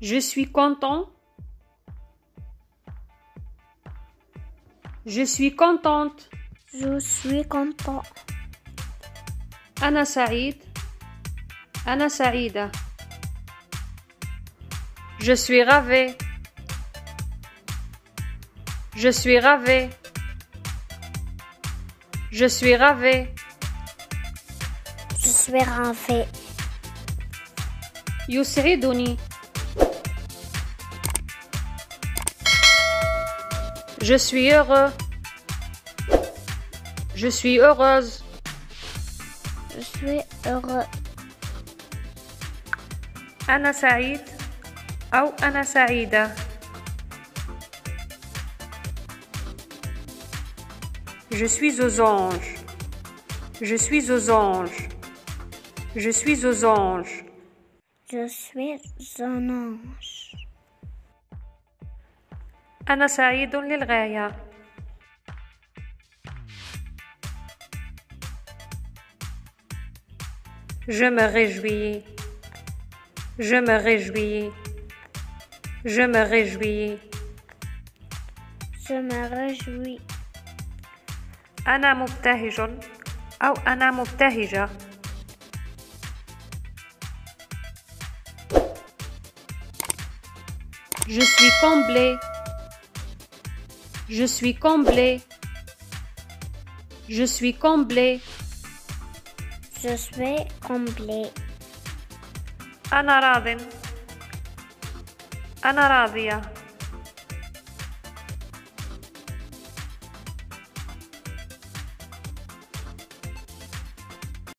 Je suis content. Je suis contente. Je suis content. أنا سعيد. أنا سعيدة. Je suis ravé. Je suis ravé. Je suis ravé. Je suis ravi. يسعدني. Je suis heureux. Je suis heureuse. Je suis heureux. أنا سعيد أو أنا سعيدة. Je suis aux anges. Je suis aux anges. Je suis aux anges. Je suis un ange. أنا سعيد للغاية. Je me réjouis. Je me réjouis. Je me réjouis. Je me réjouis. أنا مبتهج أو أنا مبتهجة. Je suis comblé. Je suis comblé. Je suis comblé. Je suis comblé. أنا راض. أنا راضية.